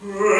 Brrr.